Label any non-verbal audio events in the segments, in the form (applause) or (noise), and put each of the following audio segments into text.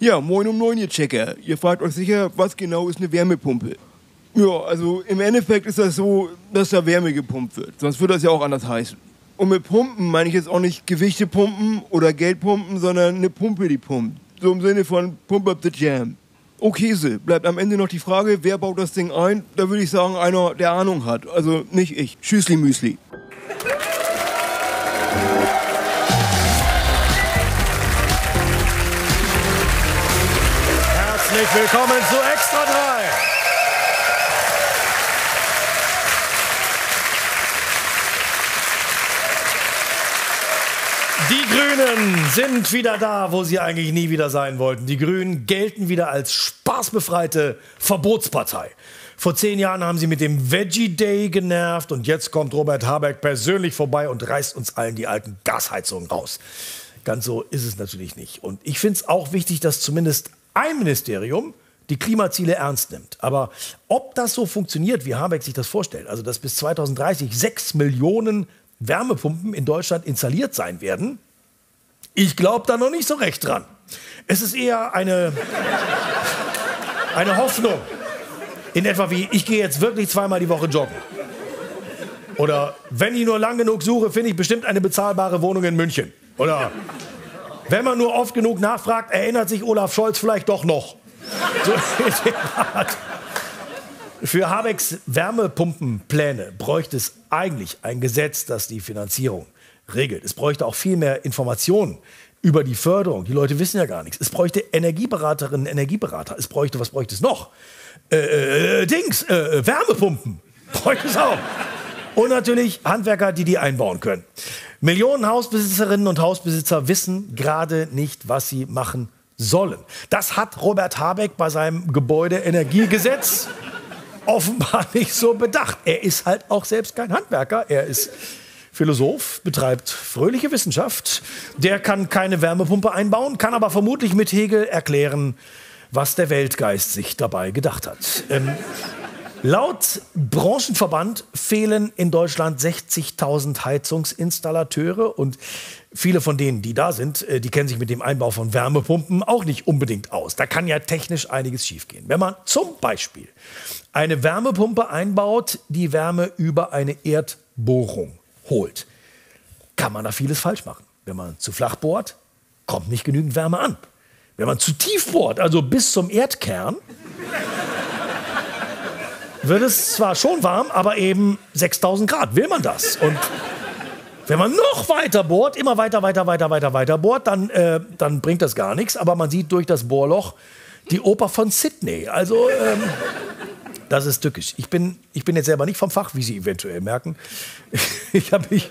Ja, moin um neun, ihr Checker. Ihr fragt euch sicher, was genau ist eine Wärmepumpe? Ja, also im Endeffekt ist das so, dass da Wärme gepumpt wird. Sonst würde das ja auch anders heißen. Und mit Pumpen meine ich jetzt auch nicht Gewichte pumpen oder Geld pumpen, sondern eine Pumpe, die pumpt. So im Sinne von Pump up the Jam. Okay, so, bleibt am Ende noch die Frage, wer baut das Ding ein? Da würde ich sagen, einer, der Ahnung hat. Also nicht ich. Tschüssli Müsli. Herzlich willkommen zu Extra 3. Die Grünen sind wieder da, wo sie eigentlich nie wieder sein wollten. Die Grünen gelten wieder als spaßbefreite Verbotspartei. Vor zehn Jahren haben sie mit dem Veggie Day genervt und jetzt kommt Robert Habeck persönlich vorbei und reißt uns allen die alten Gasheizungen raus. Ganz so ist es natürlich nicht. Und ich finde es auch wichtig, dass zumindest ein Ministerium die Klimaziele ernst nimmt. Aber ob das so funktioniert, wie Habeck sich das vorstellt, also dass bis 2030 sechs Millionen Wärmepumpen in Deutschland installiert sein werden, ich glaube da noch nicht so recht dran. Es ist eher eine, eine Hoffnung. In etwa wie, ich gehe jetzt wirklich zweimal die Woche joggen. Oder wenn ich nur lang genug suche, finde ich bestimmt eine bezahlbare Wohnung in München. Oder wenn man nur oft genug nachfragt, erinnert sich Olaf Scholz vielleicht doch noch. So Für Habecks Wärmepumpenpläne bräuchte es eigentlich ein Gesetz, das die Finanzierung regelt. Es bräuchte auch viel mehr Informationen über die Förderung. Die Leute wissen ja gar nichts. Es bräuchte Energieberaterinnen, Energieberater. Es bräuchte, was bräuchte es noch? Äh, äh, Dings, äh, Wärmepumpen. Bräuchte es auch. Und natürlich Handwerker, die die einbauen können. Millionen Hausbesitzerinnen und Hausbesitzer wissen gerade nicht, was sie machen sollen. Das hat Robert Habeck bei seinem Gebäudeenergiegesetz (laughs) offenbar nicht so bedacht. Er ist halt auch selbst kein Handwerker. Er ist Philosoph, betreibt fröhliche Wissenschaft. Der kann keine Wärmepumpe einbauen, kann aber vermutlich mit Hegel erklären, was der Weltgeist sich dabei gedacht hat. Ähm, laut Branchenverband fehlen in Deutschland 60.000 Heizungsinstallateure und viele von denen, die da sind, äh, die kennen sich mit dem Einbau von Wärmepumpen auch nicht unbedingt aus. Da kann ja technisch einiges schiefgehen. Wenn man zum Beispiel eine Wärmepumpe einbaut, die Wärme über eine Erdbohrung holt, kann man da vieles falsch machen. Wenn man zu flach bohrt, kommt nicht genügend Wärme an. Wenn man zu tief bohrt, also bis zum Erdkern, wird es zwar schon warm, aber eben 6000 Grad. Will man das? Und wenn man noch weiter bohrt, immer weiter, weiter, weiter, weiter, weiter bohrt, dann, äh, dann bringt das gar nichts. Aber man sieht durch das Bohrloch die Oper von Sydney. Also, ähm, das ist tückisch. Ich bin, ich bin jetzt selber nicht vom Fach, wie Sie eventuell merken. (laughs) Ich habe mich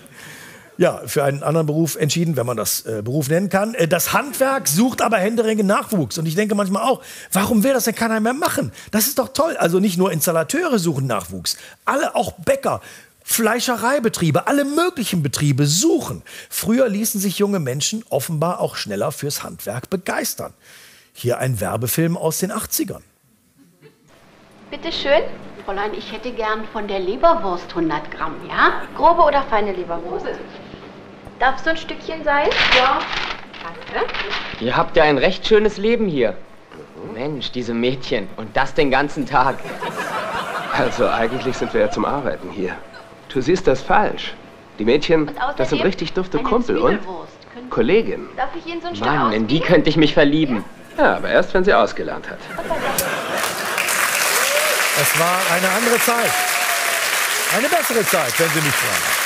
ja, für einen anderen Beruf entschieden, wenn man das äh, Beruf nennen kann. Äh, das Handwerk sucht aber händeringend Nachwuchs. Und ich denke manchmal auch, warum will das denn keiner mehr machen? Das ist doch toll. Also nicht nur Installateure suchen Nachwuchs, alle, auch Bäcker. Fleischereibetriebe, alle möglichen Betriebe suchen. Früher ließen sich junge Menschen offenbar auch schneller fürs Handwerk begeistern. Hier ein Werbefilm aus den 80ern. Bitte schön. Fräulein, ich hätte gern von der Leberwurst 100 Gramm, ja? Grobe oder feine Leberwurst? Darf so ein Stückchen sein? Ja. Danke. Ihr habt ja ein recht schönes Leben hier. Mensch, diese Mädchen. Und das den ganzen Tag. Also eigentlich sind wir ja zum Arbeiten hier. Du siehst das falsch. Die Mädchen, das sind richtig dufte Kumpel und Kollegin. Darf ich Ihnen so ein Stück Mann, in die könnte ich mich verlieben. Ja, aber erst, wenn sie ausgelernt hat. Es war eine andere Zeit. Eine bessere Zeit, wenn Sie mich fragen.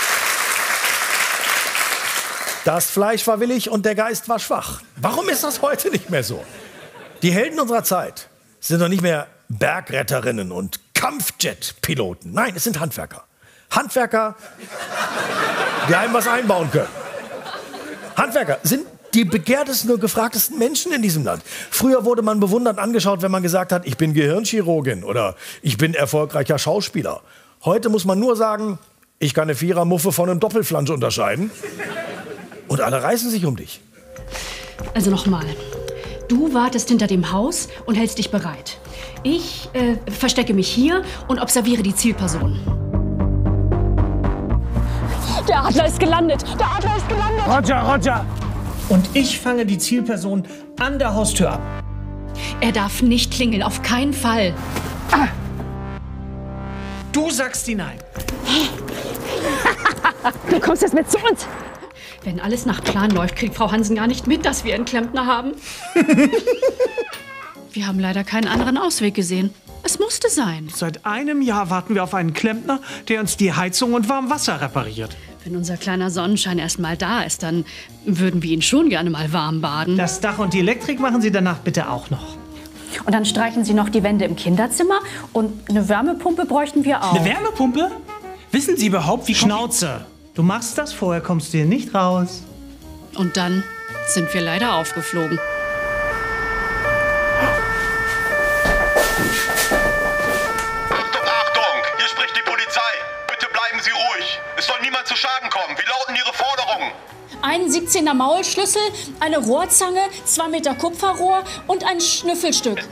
Das Fleisch war willig und der Geist war schwach. Warum ist das heute nicht mehr so? Die Helden unserer Zeit sind doch nicht mehr Bergretterinnen und Kampfjet-Piloten. Nein, es sind Handwerker. Handwerker, die einem was einbauen können. Handwerker sind die begehrtesten und gefragtesten Menschen in diesem Land. Früher wurde man bewundernd angeschaut, wenn man gesagt hat, ich bin Gehirnchirurgin oder ich bin erfolgreicher Schauspieler. Heute muss man nur sagen, ich kann eine Vierermuffe von einem Doppelflansch unterscheiden. Und alle reißen sich um dich. Also nochmal. Du wartest hinter dem Haus und hältst dich bereit. Ich äh, verstecke mich hier und observiere die Zielperson. Der Adler ist gelandet! Der Adler ist gelandet! Roger, Roger! Und ich fange die Zielperson an der Haustür ab. Er darf nicht klingeln, auf keinen Fall. Ah. Du sagst hinein. du kommst jetzt mit zu uns. Wenn alles nach Plan läuft, kriegt Frau Hansen gar nicht mit, dass wir einen Klempner haben. (laughs) wir haben leider keinen anderen Ausweg gesehen. Es musste sein. Seit einem Jahr warten wir auf einen Klempner, der uns die Heizung und Warmwasser repariert. Wenn unser kleiner Sonnenschein erst mal da ist, dann würden wir ihn schon gerne mal warm baden. Das Dach und die Elektrik machen Sie danach bitte auch noch. Und dann streichen Sie noch die Wände im Kinderzimmer und eine Wärmepumpe bräuchten wir auch. Eine Wärmepumpe? Wissen Sie überhaupt, wie... Schnauze! Du machst das, vorher kommst du hier nicht raus. Und dann sind wir leider aufgeflogen. Es soll niemand zu Schaden kommen. Wie lauten Ihre Forderungen? Ein 17er Maulschlüssel, eine Rohrzange, 2 Meter Kupferrohr und ein Schnüffelstück. Äh,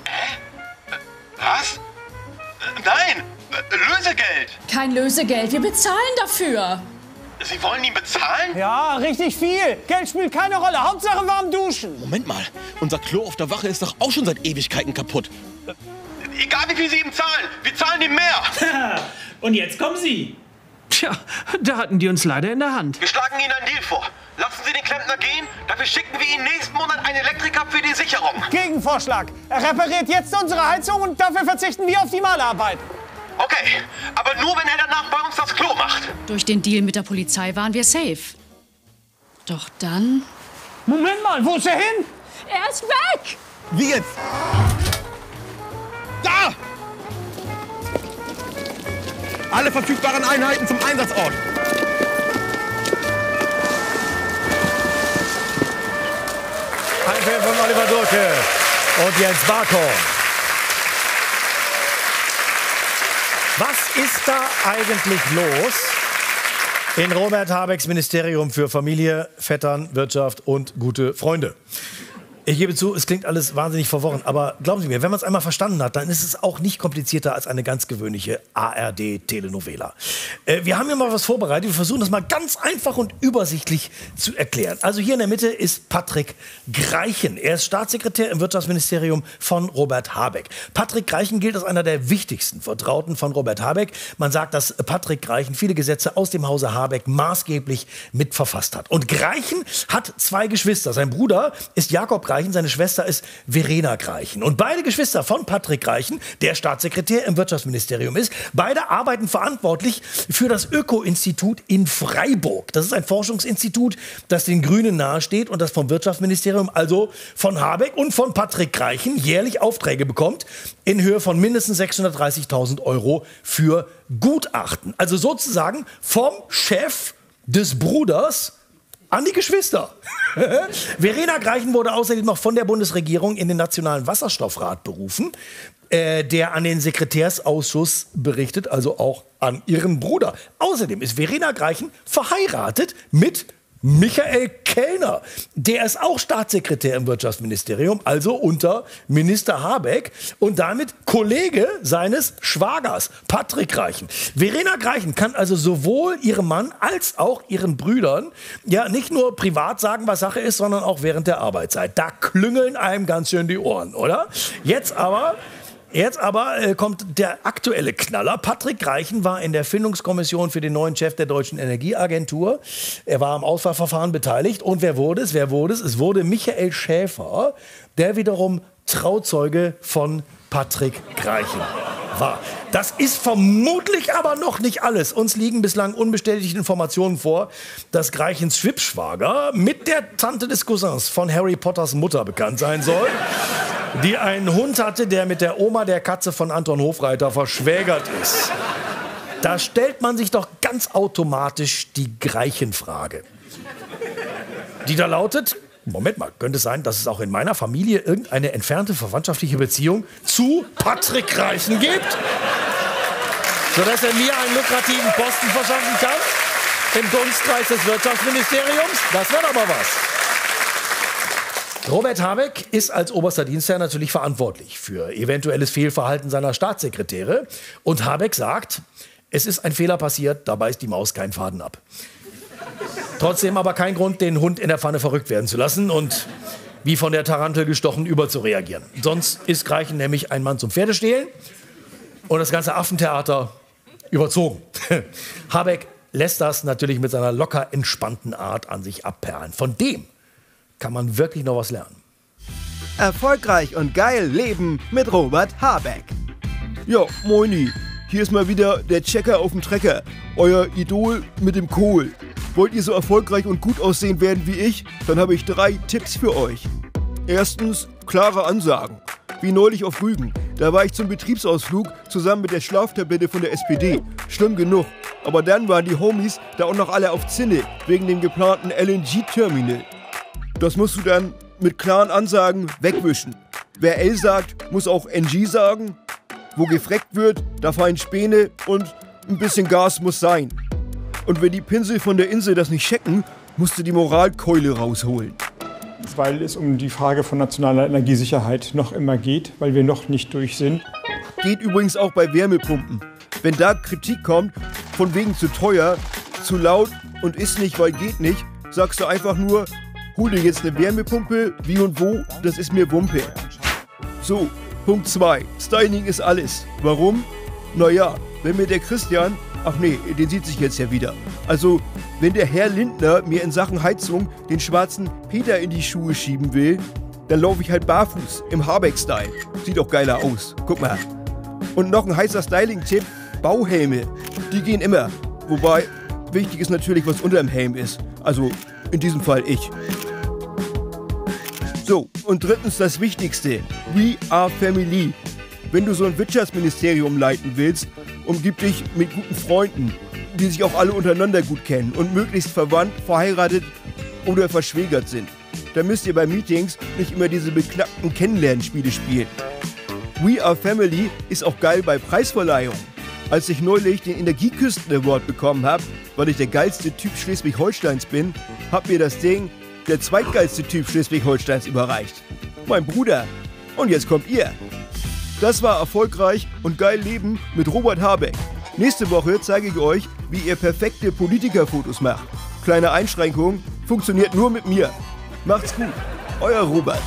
was? Äh, nein! Äh, Lösegeld! Kein Lösegeld, wir bezahlen dafür. Sie wollen ihn bezahlen? Ja, richtig viel. Geld spielt keine Rolle. Hauptsache warm duschen. Moment mal, unser Klo auf der Wache ist doch auch schon seit Ewigkeiten kaputt. Egal wie viel Sie ihm zahlen, wir zahlen ihm mehr. (laughs) Und jetzt kommen Sie. Tja, da hatten die uns leider in der Hand. Wir schlagen Ihnen einen Deal vor. Lassen Sie den Klempner gehen, dafür schicken wir Ihnen nächsten Monat einen Elektriker für die Sicherung. Gegenvorschlag. Er repariert jetzt unsere Heizung und dafür verzichten wir auf die Malerarbeit. Okay, aber nur wenn er danach bei uns das Klo macht. Durch den Deal mit der Polizei waren wir safe. Doch dann... Moment mal, wo ist er hin? Er ist weg! Wie jetzt? Da! Alle verfügbaren Einheiten zum Einsatzort. Ein Film von Oliver Durke und Jens Barkhorn. Was ist da eigentlich los in Robert Habecks Ministerium für Familie, Vettern, Wirtschaft und gute Freunde? Ich gebe zu, es klingt alles wahnsinnig verworren, aber glauben Sie mir, wenn man es einmal verstanden hat, dann ist es auch nicht komplizierter als eine ganz gewöhnliche ARD-Telenovela. Äh, wir haben hier mal was vorbereitet. Wir versuchen das mal ganz einfach und übersichtlich zu erklären. Also hier in der Mitte ist Patrick Greichen. Er ist Staatssekretär im Wirtschaftsministerium von Robert Habeck. Patrick Greichen gilt als einer der wichtigsten Vertrauten von Robert Habeck. Man sagt, dass Patrick Greichen viele Gesetze aus dem Hause Habeck maßgeblich mitverfasst hat. Und Greichen hat zwei Geschwister. Sein Bruder ist Jakob Greichen. Greichen, seine Schwester ist Verena Greichen. Und beide Geschwister von Patrick Greichen, der Staatssekretär im Wirtschaftsministerium ist, beide arbeiten verantwortlich für das Öko-Institut in Freiburg. Das ist ein Forschungsinstitut, das den Grünen nahesteht und das vom Wirtschaftsministerium, also von Habeck und von Patrick Greichen, jährlich Aufträge bekommt in Höhe von mindestens 630.000 Euro für Gutachten. Also sozusagen vom Chef des Bruders an die Geschwister. (laughs) Verena Greichen wurde außerdem noch von der Bundesregierung in den Nationalen Wasserstoffrat berufen, äh, der an den Sekretärsausschuss berichtet, also auch an ihren Bruder. Außerdem ist Verena Greichen verheiratet mit Michael Kellner, der ist auch Staatssekretär im Wirtschaftsministerium, also unter Minister Habeck und damit Kollege seines Schwagers, Patrick Reichen. Verena Greichen kann also sowohl ihrem Mann als auch ihren Brüdern ja nicht nur privat sagen, was Sache ist, sondern auch während der Arbeitszeit. Da klüngeln einem ganz schön die Ohren, oder? Jetzt aber Jetzt aber äh, kommt der aktuelle Knaller. Patrick Reichen war in der Findungskommission für den neuen Chef der Deutschen Energieagentur. Er war am Auswahlverfahren beteiligt. Und wer wurde es? Wer wurde es? Es wurde Michael Schäfer, der wiederum Trauzeuge von Patrick Greichen war. Das ist vermutlich aber noch nicht alles. Uns liegen bislang unbestätigte Informationen vor, dass Greichens Schwibschwager mit der Tante des Cousins von Harry Potters Mutter bekannt sein soll, die einen Hund hatte, der mit der Oma der Katze von Anton Hofreiter verschwägert ist. Da stellt man sich doch ganz automatisch die Greichenfrage. Die da lautet, Moment mal, könnte es sein, dass es auch in meiner Familie irgendeine entfernte verwandtschaftliche Beziehung zu Patrick Reichen gibt? Sodass er mir einen lukrativen Posten verschaffen kann? Im Dunstkreis des Wirtschaftsministeriums? Das wäre mal was. Robert Habeck ist als oberster Dienstherr natürlich verantwortlich für eventuelles Fehlverhalten seiner Staatssekretäre. Und Habeck sagt, es ist ein Fehler passiert, dabei ist die Maus keinen Faden ab. Trotzdem aber kein Grund, den Hund in der Pfanne verrückt werden zu lassen. Und wie von der Tarantel gestochen überzureagieren. Sonst ist Greichen nämlich ein Mann zum Pferdestehlen und das ganze Affentheater überzogen. (laughs) Habeck lässt das natürlich mit seiner locker entspannten Art an sich abperlen. Von dem kann man wirklich noch was lernen. Erfolgreich und geil leben mit Robert Habeck. Ja, moini. Hier ist mal wieder der Checker auf dem Trecker. Euer Idol mit dem Kohl. Wollt ihr so erfolgreich und gut aussehen werden wie ich? Dann habe ich drei Tipps für euch. Erstens, klare Ansagen. Wie neulich auf Rügen. Da war ich zum Betriebsausflug zusammen mit der Schlaftablette von der SPD. Schlimm genug. Aber dann waren die Homies da auch noch alle auf Zinne wegen dem geplanten LNG-Terminal. Das musst du dann mit klaren Ansagen wegwischen. Wer L sagt, muss auch NG sagen. Wo gefreckt wird, da fallen Späne und ein bisschen Gas muss sein. Und wenn die Pinsel von der Insel das nicht checken, musst du die Moralkeule rausholen. Weil es um die Frage von nationaler Energiesicherheit noch immer geht, weil wir noch nicht durch sind. Geht übrigens auch bei Wärmepumpen. Wenn da Kritik kommt, von wegen zu teuer, zu laut und ist nicht, weil geht nicht, sagst du einfach nur, hol dir jetzt eine Wärmepumpe, wie und wo, das ist mir Wumpe. So, Punkt 2. Styling ist alles. Warum? Naja, wenn mir der Christian, ach nee, den sieht sich jetzt ja wieder. Also, wenn der Herr Lindner mir in Sachen Heizung den schwarzen Peter in die Schuhe schieben will, dann laufe ich halt barfuß im Habeck-Style. Sieht doch geiler aus. Guck mal. Und noch ein heißer Styling-Tipp: Bauhelme. Die gehen immer. Wobei, wichtig ist natürlich, was unter dem Helm ist. Also, in diesem Fall ich. So, und drittens das Wichtigste. We are family. Wenn du so ein Wirtschaftsministerium leiten willst, umgib dich mit guten Freunden, die sich auch alle untereinander gut kennen und möglichst verwandt, verheiratet oder verschwägert sind. Da müsst ihr bei Meetings nicht immer diese beknackten Kennenlernspiele spielen. We Are Family ist auch geil bei Preisverleihungen. Als ich neulich den Energieküsten Award bekommen habe, weil ich der geilste Typ Schleswig-Holsteins bin, hat mir das Ding der zweitgeilste Typ Schleswig-Holsteins überreicht. Mein Bruder. Und jetzt kommt ihr. Das war erfolgreich und geil Leben mit Robert Habeck. Nächste Woche zeige ich euch, wie ihr perfekte Politikerfotos macht. Kleine Einschränkung, funktioniert nur mit mir. Macht's gut. Euer Robert.